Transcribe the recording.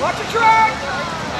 Watch your track!